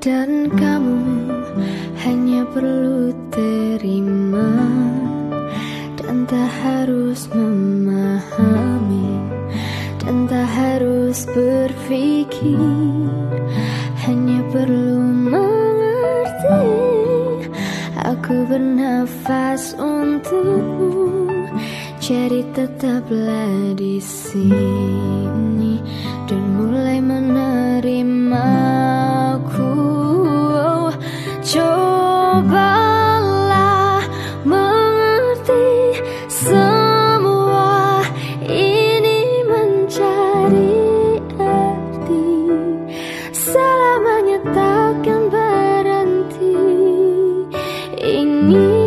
dan kamu hanya perlu terima dan tak harus memahami dan tak harus berpikir hanya perlu mengerti aku bernafas untukmu jadi tetaplah di sini Bala mengerti semua ini mencari arti selamanya takkan berhenti. Ingin